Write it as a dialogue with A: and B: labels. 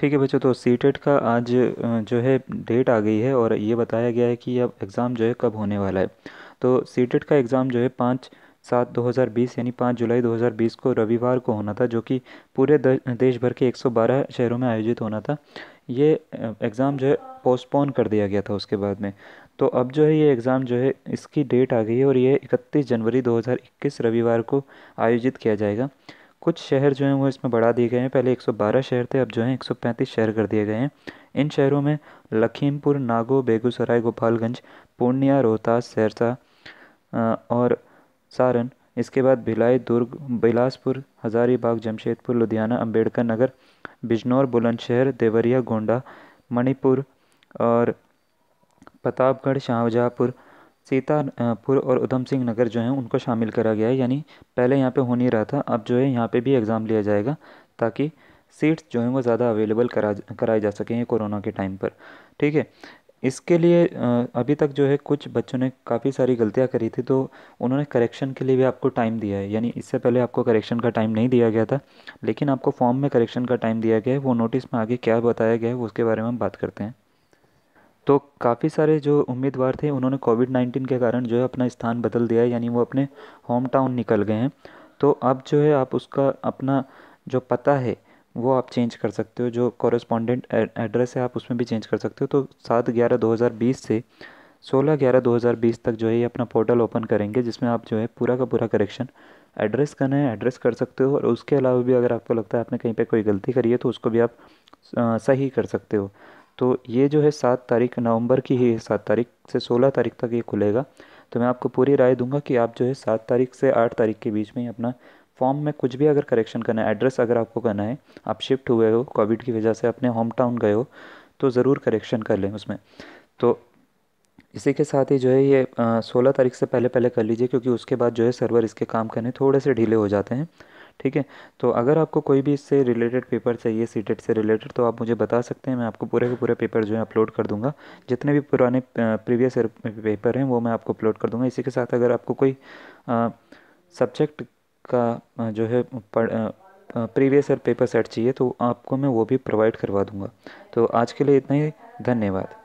A: ठीक है बच्चों तो सी टेट का आज जो है डेट आ गई है और ये बताया गया है कि अब एग्ज़ाम जो है कब होने वाला है। तो सी टेट का एग्ज़ाम जो है पाँच सात 2020 यानी पाँच जुलाई 2020 को रविवार को होना था, जो कि पूरे देश भर के 112 शहरों में आयोजित होना था। ये एग्ज़ाम जो है पोस्टपोन कर दिया गया था उसके बाद में। तो अब जो है ये एग्ज़ाम जो है इसकी डेट आ गई है और ये इकतीस जनवरी 2021 रविवार को आयोजित किया जाएगा। कुछ शहर जो हैं वो इसमें बढ़ा दिए गए हैं। पहले 112 शहर थे, अब जो है 135 शहर कर दिए गए हैं। इन शहरों में लखीमपुर, नागो, बेगूसराय, गोपालगंज, पूर्णिया, रोहतास, सहरसा और सारन इसके बाद भिलाई, दुर्ग, बिलासपुर, हज़ारीबाग, जमशेदपुर, लुधियाना, अंबेडकर नगर, बिजनौर, बुलंदशहर, देवरिया, गोंडा, मणिपुर और प्रतापगढ़, शाहजहाँपुर सीतापुर और उधम सिंह नगर जो हैं, उनको शामिल करा गया है। यानी पहले यहाँ पे हो नहीं रहा था, अब जो है यहाँ पे भी एग्ज़ाम लिया जाएगा, ताकि सीट्स जो हैं वो ज़्यादा अवेलेबल करा, कराई जा सकें कोरोना के टाइम पर। ठीक है? इसके लिए अभी तक जो है कुछ बच्चों ने काफ़ी सारी गलतियाँ करी थी तो उन्होंने करेक्शन के लिए भी आपको टाइम दिया है। यानी इससे पहले आपको करेक्शन का टाइम नहीं दिया गया था, लेकिन आपको फॉर्म में करेक्शन का टाइम दिया गया है। वो नोटिस में आगे क्या बताया गया है उसके बारे में हम बात करते हैं। तो काफ़ी सारे जो उम्मीदवार थे, उन्होंने कोविड नाइन्टीन के कारण जो है अपना स्थान बदल दिया है, यानी वो अपने होम टाउन निकल गए हैं। तो अब जो है आप उसका अपना जो पता है, वो आप चेंज कर सकते हो, जो कॉरेस्पॉन्डेंट एड्रेस है, आप उसमें भी चेंज कर सकते हो। तो सात ग्यारह दो हज़ार बीस से सोलह ग्यारह दो हज़ार बीस तक जो है ये अपना पोर्टल ओपन करेंगे, जिसमें आप जो है पूरा का पूरा करेक्शन एड्रेस करना है एड्रेस कर सकते हो। और उसके अलावा भी अगर आपको लगता है आपने कहीं पे कोई गलती करी है तो उसको भी आप सही कर सकते हो। तो ये जो है सात तारीख नवंबर की ही है, सात तारीख से सोलह तारीख तक ये खुलेगा। तो मैं आपको पूरी राय दूँगा कि आप जो है सात तारीख से आठ तारीख के बीच में ही अपना फॉर्म में कुछ भी अगर करेक्शन करना है, एड्रेस अगर आपको करना है, आप शिफ्ट हुए हो, कोविड की वजह से अपने होम टाउन गए हो तो ज़रूर करेक्शन कर लें उसमें। तो इसी के साथ ही जो है ये सोलह तारीख से पहले पहले कर लीजिए, क्योंकि उसके बाद जो है सर्वर इसके काम करने थोड़े से ढीले हो जाते हैं। ठीक है? तो अगर आपको कोई भी इससे रिलेटेड पेपर चाहिए सी से रिलेटेड तो आप मुझे बता सकते हैं, मैं आपको पूरे के पूरे पेपर जो है अपलोड कर दूँगा। जितने भी पुराने प्रीवियस पेपर हैं, वो मैं आपको अपलोड कर दूँगा। इसी के साथ अगर आपको कोई सब्जेक्ट का जो है प्रीवियस ईयर पेपर सेट चाहिए तो आपको मैं वो भी प्रोवाइड करवा दूँगा। तो आज के लिए इतना ही, धन्यवाद।